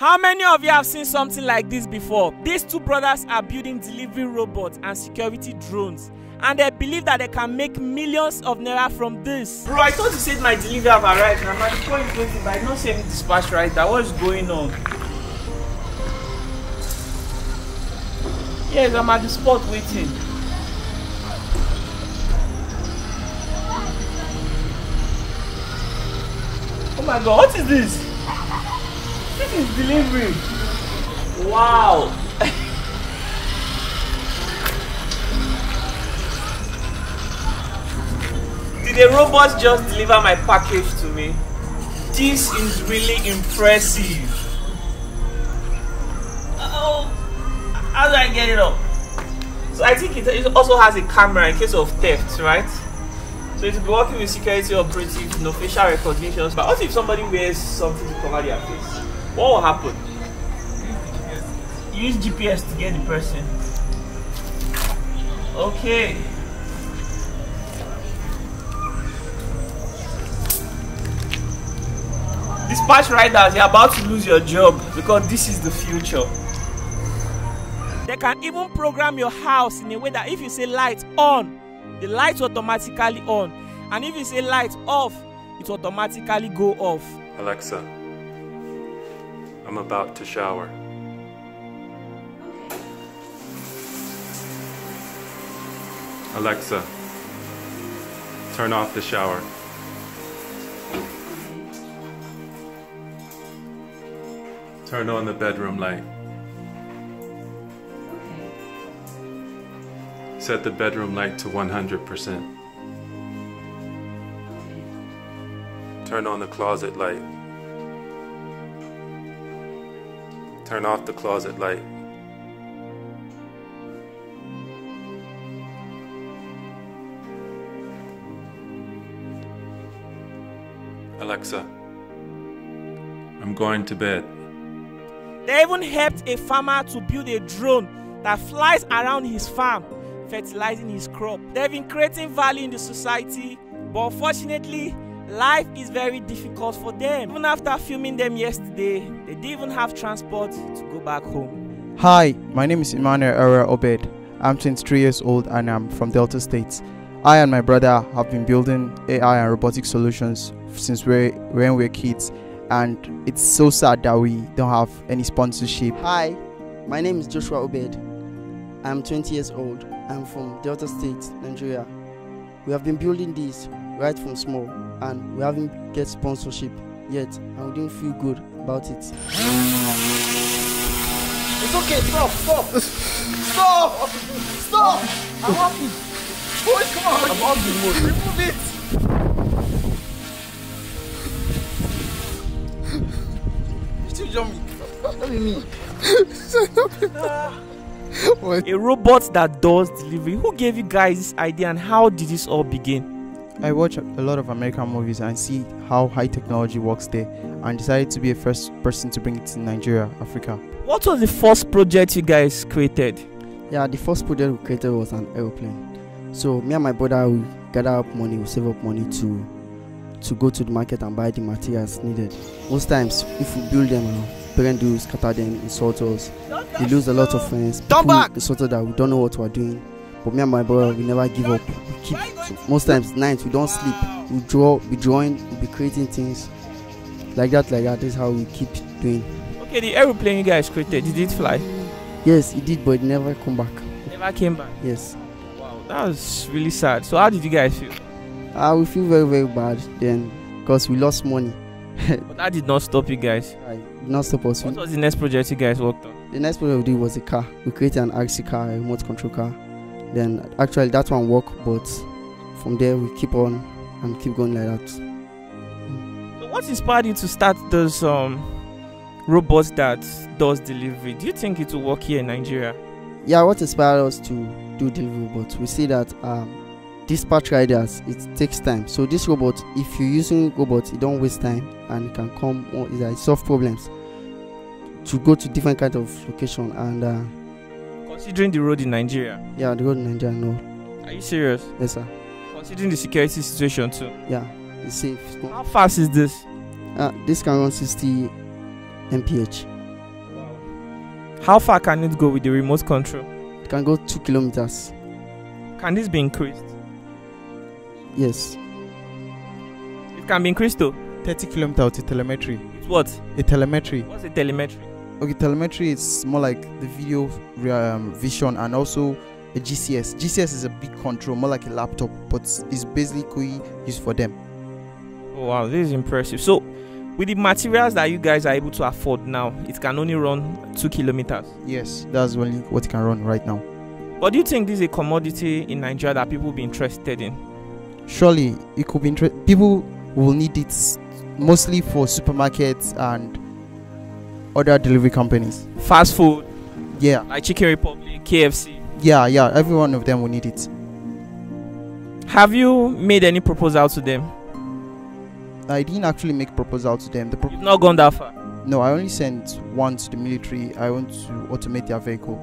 How many of you have seen something like this before? These two brothers are building delivery robots and security drones. And they believe that they can make millions of naira from this. Bro, I thought you said my delivery have arrived. Now my phone is waiting, but I don't see any dispatch right there. What is going on? Yes, I'm at the spot waiting. Oh my god, what is this? This is delivery. Wow. Did the robots just deliver my package to me? This is really impressive. Oh, how do I get it up? So I think it, it also has a camera in case of theft, right? So it will be working with security operatives, no facial recognitions. But what if somebody wears something to cover their face? What will happen? Use GPS to get the person. Okay. Dispatch riders, you're about to lose your job because this is the future. They can even program your house in a way that if you say light on, the light will automatically on. And if you say light off, it automatically go off. Alexa, I'm about to shower. Alexa, turn off the shower. Turn on the bedroom light. Set the bedroom light to 100%. Turn on the closet light. Turn off the closet light. Alexa, I'm going to bed. They even helped a farmer to build a drone that flies around his farm, fertilizing his crop. They've been creating value in the society, but unfortunately, life is very difficult for them. Even after filming them yesterday, they didn't even have transport to go back home. Hi, my name is Emmanuel Era Obed. I'm 23 years old and I'm from Delta State. I and my brother have been building AI and robotic solutions since we're, when we were kids, and it's so sad that we don't have any sponsorship. Hi, my name is Joshua Obed. I'm 20 years old. I'm from Delta State, Nigeria. We have been building this right from small and we haven't get sponsorship yet and we didn't feel good about it. It's okay, stop, stop! stop! Stop! I'm happy! Boys, come on! I'm on the road. Remove it! Still jump me. Not be me. A robot that does delivery. Who gave you guys this idea and how did this all begin? I watch a lot of American movies and see how high technology works there and decided to be a first person to bring it to Nigeria, Africa. What was the first project you guys created? Yeah, the first project we created was an aeroplane. So me and my brother we gather up money, we save up money to to go to the market and buy the materials needed. Most times, if we build them, our parents do scatter them, insult us. We lose a lot of friends. Turn People back! insult us that we don't know what we're doing. But me and my brother, we never give up. We keep. So most times, night we don't sleep. We draw, we drawing, we be creating things like that, like that. This is how we keep doing. Okay, the aeroplane you guys created, did it fly? Yes, it did, but it never come back. Never came back. Yes. Wow, that was really sad. So how did you guys feel? Ah, we feel very very bad then because we lost money. But that did not stop you guys. I did not stop us. What was the next project you guys worked on? The next project we did was a car. We created an RC car, a remote control car. Then actually that one work but from there we keep on and keep going like that. So what inspired you to start those um robots that does delivery? Do you think it will work here in Nigeria? Yeah, what inspired us to do delivery robots? We see that um, dispatch riders it takes time. So this robot, if you're using robots, it don't waste time and it can come more easily solve problems to go to different kind of location and uh, Considering the road in Nigeria. yeah, the road in Nigeria. No, Are you serious? yes sir. Considering the security situation too. Yeah, it's safe. How fast is this? Uh, this can run 60 mph. Wow. How far can it go with the remote control? It can go two kilometers. Can this be increased? Yes. It can be increased to 30 kilometers to telemetry. With what? A telemetry. What's the telemetry? Okay, telemetry is more like the video um, vision and also a GCS. GCS is a big control, more like a laptop, but it's basically used for them. Oh, wow, this is impressive. So, with the materials that you guys are able to afford now, it can only run two kilometers. Yes, that's only what it can run right now. But do you think this is a commodity in Nigeria that people will be interested in? Surely, it could be inter- people will need it mostly for supermarkets and other delivery companies. Fast food, Yeah, like Chicken Republic, KFC. yeah, yeah. Every one of them will need it. Have you made any proposal to them? I didn't actually make proposal to them. The pro- You've not gone that far. no, I only sent one to the military. I want to automate their vehicle.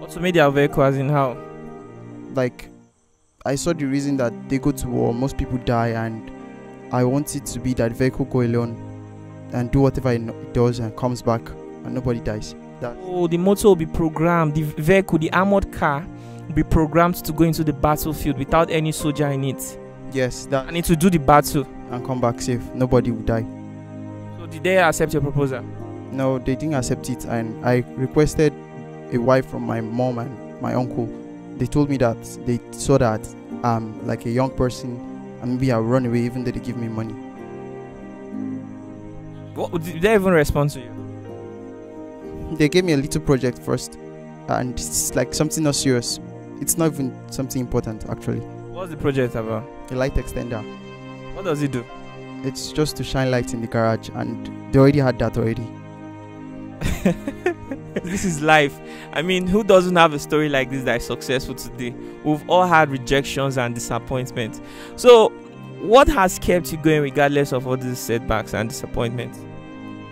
Automate their vehicle as in how? like I saw the reason that they go to war, most people die, and I want it to be that vehicle go alone and do whatever it does and comes back and nobody dies. That Oh, the motor will be programmed. The vehicle, the armored car, will be programmed to go into the battlefield without any soldier in it, yes, that and it will do the battle. and come back safe. Nobody will die. So, did they accept your proposal? No, they didn't accept it, and I requested a wife from my mom and my uncle. They told me that they saw that I'm like a young person and maybe I'll run away even though they give me money. What, did they even respond to you? They gave me a little project first, and it's like something not serious. It's not even something important actually. What's the project about? A light extender. What does it do? It's just to shine lights in the garage, and they already had that already. this is life. I mean, who doesn't have a story like this that is successful today? We've all had rejections and disappointments. So, what has kept you going regardless of all these setbacks and disappointments?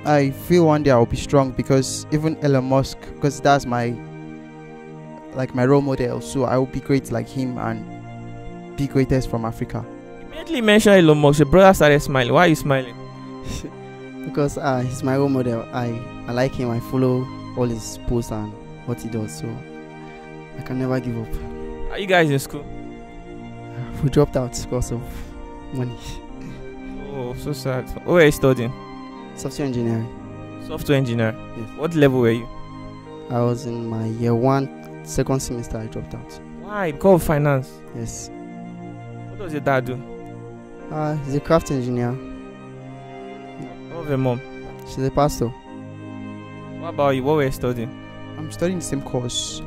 I feel one day I'll be strong because even Elon Musk, because that's my like my role model. So I will be great like him and be greatest from Africa. Immediately mention Elon Musk, your brother started smiling. Why are you smiling? because uh, he's my role model. I, I like him. I follow all his posts and what he does. So I can never give up. Are you guys in school? We dropped out because of money. Oh, so sad. What were you studying? Software engineering. Software engineer. Yes. What level were you? I was in my year one, second semester. I dropped out. Why? Because of finance. Yes. What does your dad do? Uh, he's a craft engineer. What of your mom? She's a pastor. What about you? What were you studying? I'm studying the same course,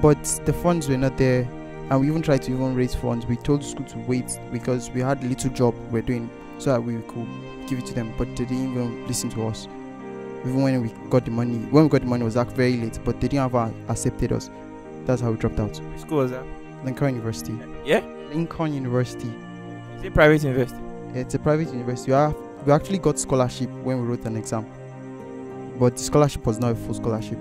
but the funds were not there, and we even tried to even raise funds. We told the school to wait because we had a little job we are doing so that we could give it to them, but they didn't even listen to us. Even when we got the money, when we got the money, it was like very late, but they didn't have accepted us. That's how we dropped out. Which school was that? Lincoln University. Yeah? Lincoln University. Is it private university? It's a private university. We, have, we actually got scholarship when we wrote an exam, but the scholarship was not a full scholarship.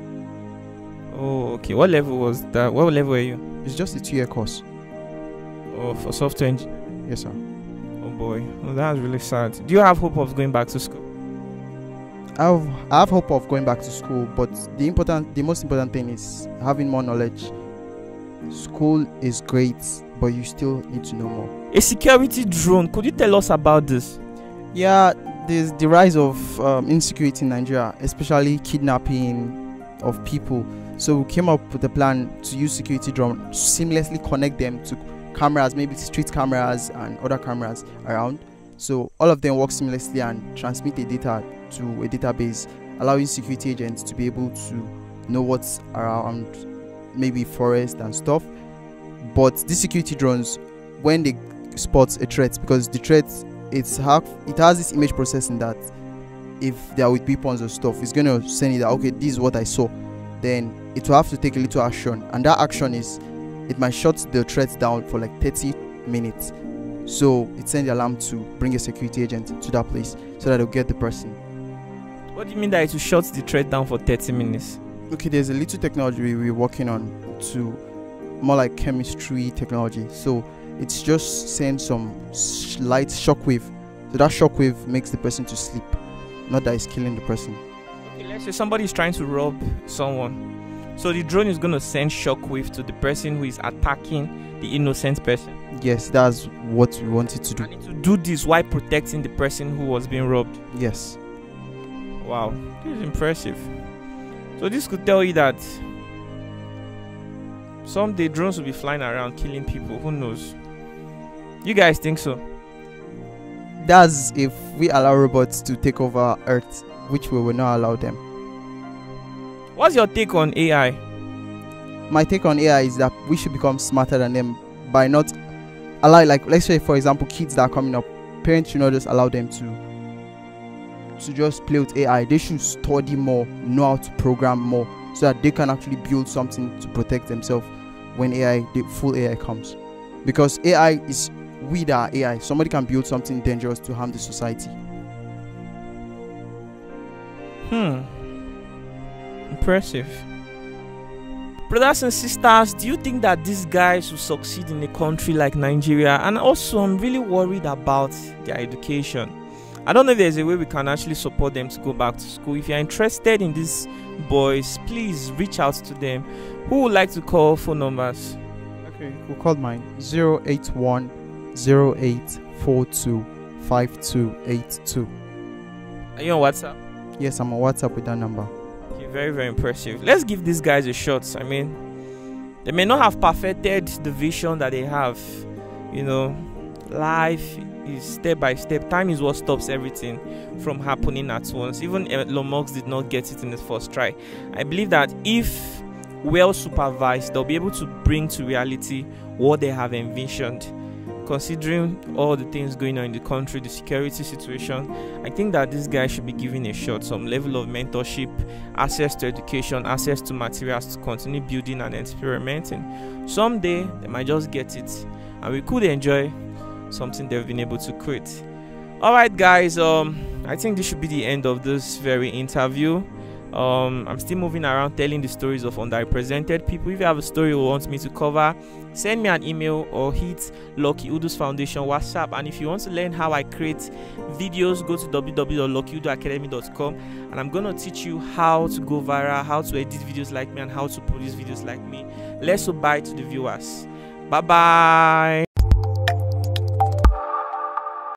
Oh, okay. What level was that? What level are you? It's just a two-year course. Oh, for software engineer. Yes, sir. Oh boy, oh, that's really sad. Do you have hope of going back to school? I have, I have hope of going back to school, but the important, the most important thing is having more knowledge. School is great, but you still need to know more. A security drone. Could you tell us about this? Yeah, there's the rise of um, insecurity in Nigeria, especially kidnapping of people. So we came up with a plan to use security drone to seamlessly connect them to cameras, maybe street cameras and other cameras around. So all of them work seamlessly and transmit the data to a database, allowing security agents to be able to know what's around maybe forest and stuff. But these security drones, when they spot a threat, because the threat it's have it has this image processing that if they are with weapons or stuff, it's gonna send it that okay, this is what I saw. Then it will have to take a little action, and that action is it might shut the threat down for like 30 minutes. So it sends the alarm to bring a security agent to that place so that they'll get the person. What do you mean that it will shut the thread down for 30 minutes? Okay, there's a little technology we- we're working on to more like chemistry technology. So it's just send some sh- light shockwave. So that shockwave makes the person to sleep, not that it's killing the person. Okay, let's say somebody is trying to rob someone. So the drone is going to send shockwave to the person who is attacking the innocent person. Yes, that's what we wanted to do. And to do this while protecting the person who was being robbed. Yes. Wow, this is impressive. So this could tell you that someday drones will be flying around killing people. Who knows? You guys think so? That's if we allow robots to take over Earth, which we will not allow them. What's your take on AI? My take on AI is that we should become smarter than them by not allow, like, let's say, for example, kids that are coming up, parents should not just allow them to to just play with AI. They should study more, know how to program more, so that they can actually build something to protect themselves when AI, the full AI comes. Because AI is we that are AI. Somebody can build something dangerous to harm the society. Hmm. Impressive. Brothers and sisters, do you think that these guys will succeed in a country like Nigeria? And also, I'm really worried about their education. I don't know if there's a way we can actually support them to go back to school. If you're interested in these boys, please reach out to them. Who would like to call phone numbers? Okay, we'll call mine 081 0842 5282. Are you on WhatsApp? Yes, I'm on WhatsApp with that number. Very, very impressive. Let's give these guys a shot. I mean, they may not have perfected the vision that they have. You know, life is step by step. Time is what stops everything from happening at once. Even eh, Elon Musk did not get it in the first try. I believe that if well supervised, they'll be able to bring to reality what they have envisioned. Considering all the things going on in the country, the security situation, I think that this guy should be given a shot, some level of mentorship, access to education, access to materials to continue building and experimenting. Someday they might just get it, and we could enjoy something they've been able to create. All right, guys. Um, I think this should be the end of this very interview. Um, I'm still moving around telling the stories of underrepresented people. If you have a story you want me to cover, send me an email or hit Lucky Udus Foundation WhatsApp. And if you want to learn how I create videos, go to www.luckyuduacademy.com and I'm gonna teach you how to go viral, how to edit videos like me, and how to produce videos like me. Let's so bye to the viewers. Bye bye.